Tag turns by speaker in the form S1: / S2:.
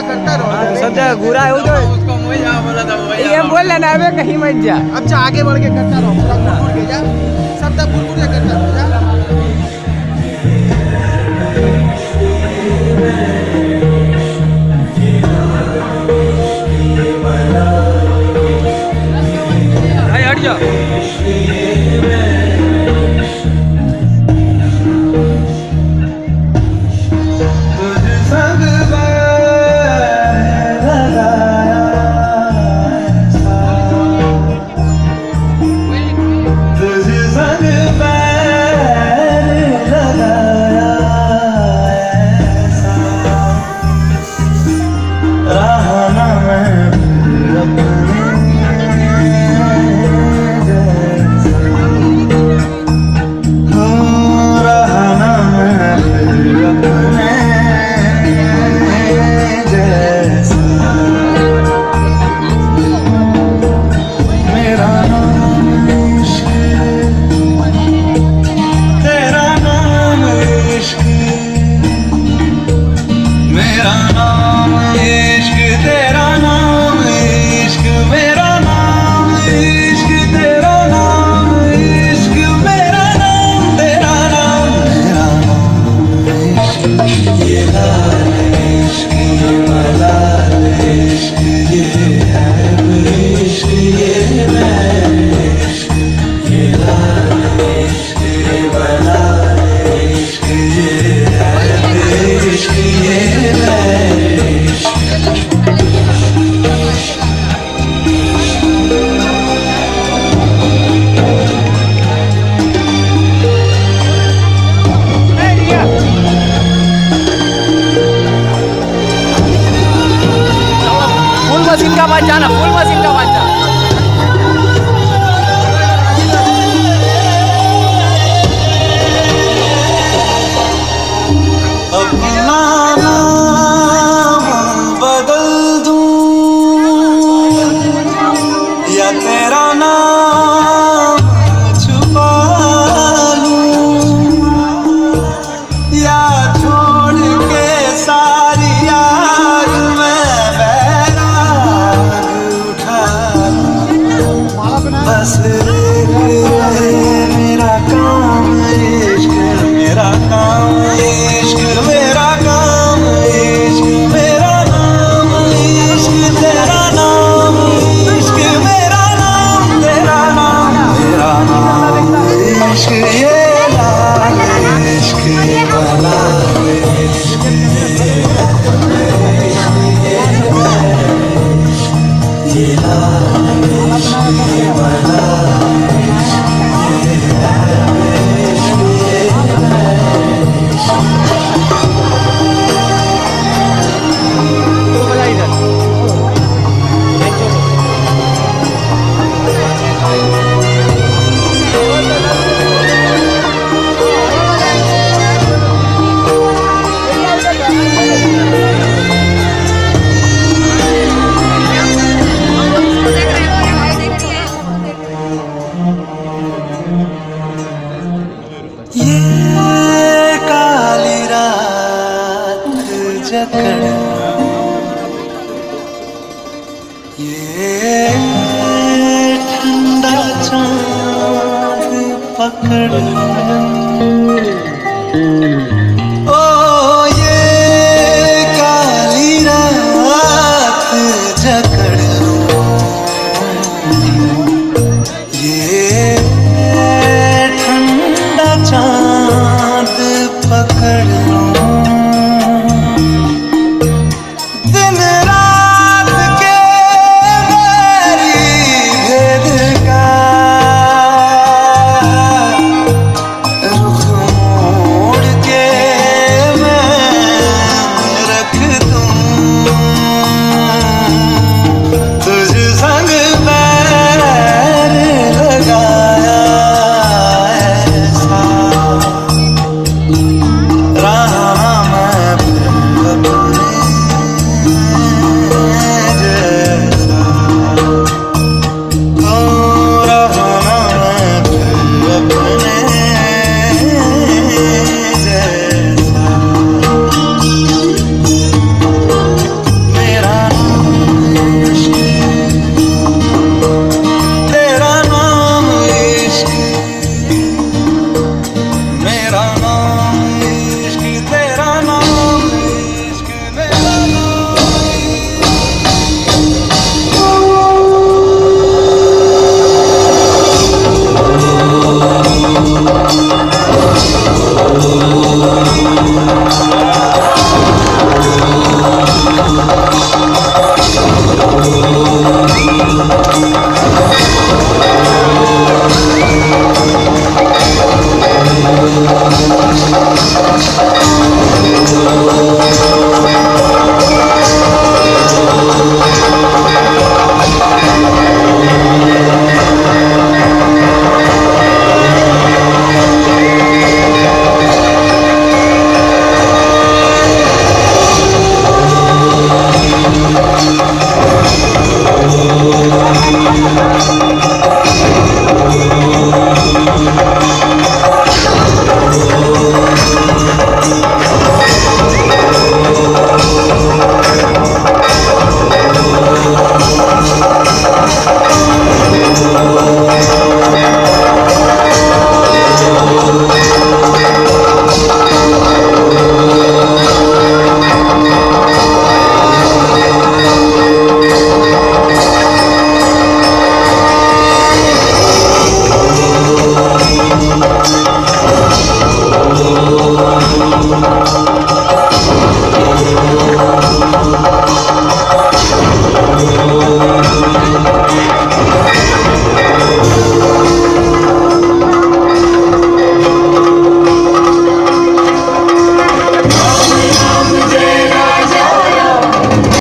S1: का करता रहो
S2: सदा गुरा है तो
S3: उसको मुझे बोला था वही
S2: ये बोल लेना अबे कहीं मत जा।
S1: अब आगे बढ़ के करता रहो। जा। सब तक घूर घूर के करता रहो।
S4: bayana, full masinda bayana. Yeah. पकड़ ये
S2: ठंडा चाँद